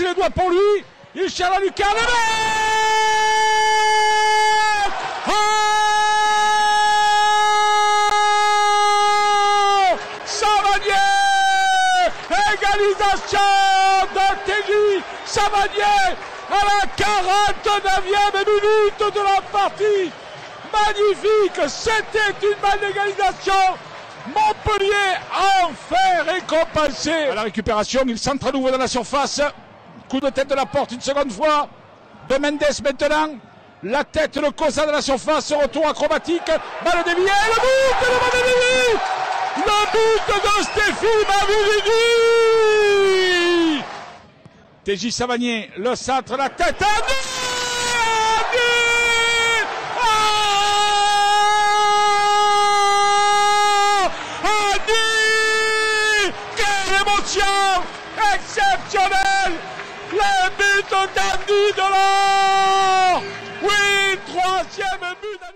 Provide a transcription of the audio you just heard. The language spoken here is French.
croise les doigts pour lui. Il cherche la lucarne. Oh Savanier Égalisation de Tegui Savanier à la 49e minute de la partie Magnifique C'était une balle d'égalisation Montpellier enfin récompensé à la récupération, il centre à nouveau dans la surface. Coup de tête de la porte une seconde fois. De Mendes maintenant. La tête, le cosa de la surface, retour acrobatique. Balle déviée, le but de Mavidi Le but de Stéphie Mavidi TJ Savanier, le centre, la tête. À exceptionnel Oui, troisième but